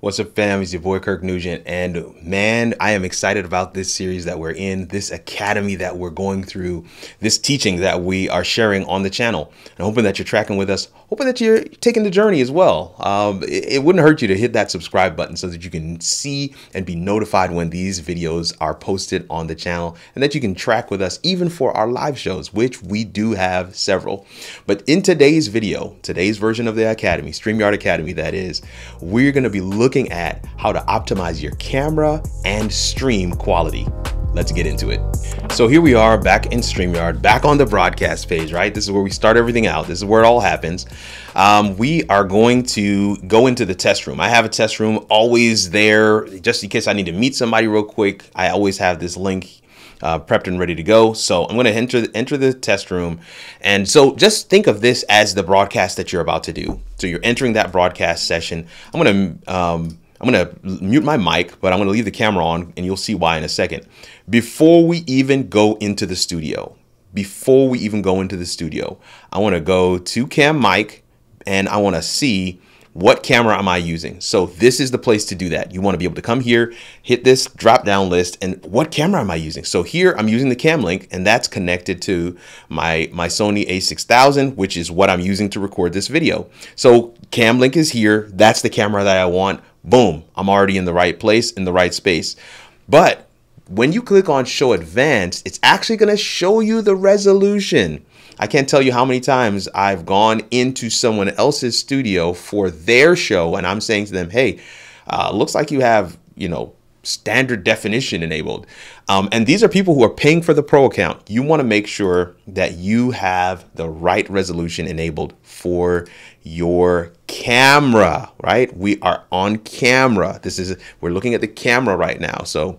What's up, fam? It's your boy Kirk Nugent, and man, I am excited about this series that we're in, this academy that we're going through, this teaching that we are sharing on the channel. And hoping that you're tracking with us, hoping that you're taking the journey as well. Um, it, it wouldn't hurt you to hit that subscribe button so that you can see and be notified when these videos are posted on the channel, and that you can track with us even for our live shows, which we do have several. But in today's video, today's version of the academy, StreamYard Academy, that is, we're going to be looking looking at how to optimize your camera and stream quality. Let's get into it. So here we are back in StreamYard, back on the broadcast page, right? This is where we start everything out. This is where it all happens. Um, we are going to go into the test room. I have a test room always there just in case I need to meet somebody real quick. I always have this link uh, prepped and ready to go. So I'm going to enter enter the test room, and so just think of this as the broadcast that you're about to do. So you're entering that broadcast session. I'm going to um, I'm going to mute my mic, but I'm going to leave the camera on, and you'll see why in a second. Before we even go into the studio, before we even go into the studio, I want to go to Cam Mic, and I want to see what camera am I using? So this is the place to do that. You want to be able to come here, hit this drop down list and what camera am I using? So here I'm using the Camlink and that's connected to my, my Sony a6000, which is what I'm using to record this video. So Camlink is here. That's the camera that I want. Boom. I'm already in the right place, in the right space. But when you click on show advanced, it's actually going to show you the resolution. I can't tell you how many times I've gone into someone else's studio for their show and I'm saying to them, hey, uh, looks like you have, you know, standard definition enabled. Um, and these are people who are paying for the pro account. You want to make sure that you have the right resolution enabled for your camera, right? We are on camera. This is, we're looking at the camera right now. So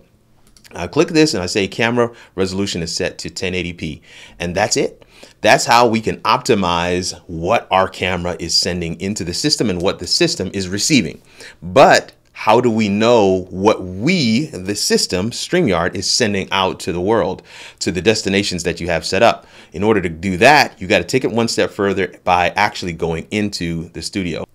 I click this and I say camera resolution is set to 1080p and that's it. That's how we can optimize what our camera is sending into the system and what the system is receiving. But how do we know what we, the system, StreamYard, is sending out to the world, to the destinations that you have set up? In order to do that, you got to take it one step further by actually going into the studio.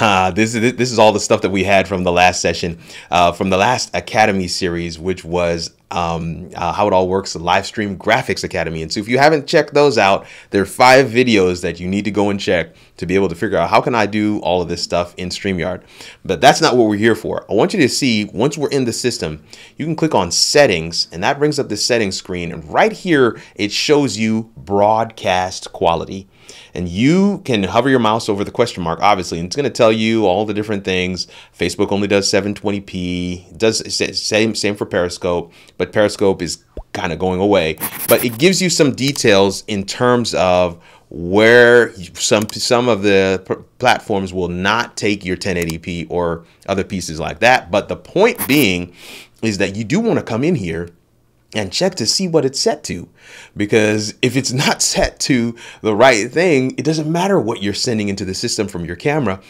Uh, this is this is all the stuff that we had from the last session, uh, from the last Academy series, which was um, uh, how it all works, the live stream graphics academy. And so if you haven't checked those out, there are five videos that you need to go and check to be able to figure out how can I do all of this stuff in StreamYard. But that's not what we're here for. I want you to see once we're in the system, you can click on settings and that brings up the settings screen. And right here, it shows you broadcast quality and you can hover your mouse over the question mark, obviously, and it's going to tell you all the different things. Facebook only does 720p, does same same for Periscope, but Periscope is kind of going away. But it gives you some details in terms of where some some of the platforms will not take your 1080p or other pieces like that. But the point being is that you do want to come in here and check to see what it's set to. Because if it's not set to the right thing, it doesn't matter what you're sending into the system from your camera.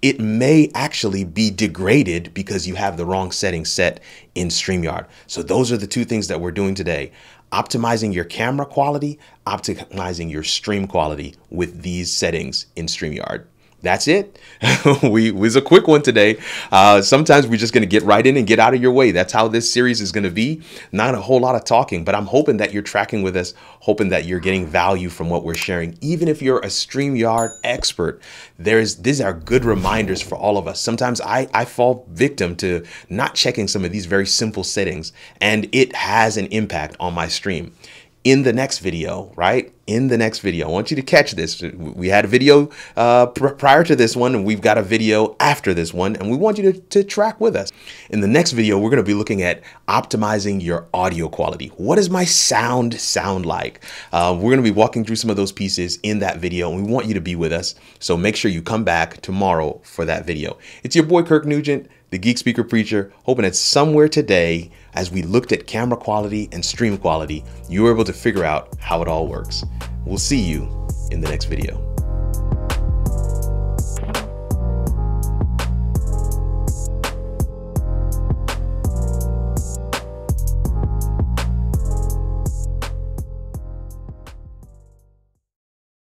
It may actually be degraded because you have the wrong settings set in StreamYard. So those are the two things that we're doing today. Optimizing your camera quality, optimizing your stream quality with these settings in StreamYard that's it. we was a quick one today. Uh, sometimes we're just going to get right in and get out of your way. That's how this series is going to be. Not a whole lot of talking, but I'm hoping that you're tracking with us, hoping that you're getting value from what we're sharing. Even if you're a StreamYard expert, there's these are good reminders for all of us. Sometimes I, I fall victim to not checking some of these very simple settings, and it has an impact on my stream in the next video, right? In the next video, I want you to catch this. We had a video uh, pr prior to this one, and we've got a video after this one, and we want you to, to track with us. In the next video, we're going to be looking at optimizing your audio quality. What does my sound sound like? Uh, we're going to be walking through some of those pieces in that video, and we want you to be with us. So make sure you come back tomorrow for that video. It's your boy Kirk Nugent the Geek Speaker Preacher, hoping that somewhere today, as we looked at camera quality and stream quality, you were able to figure out how it all works. We'll see you in the next video.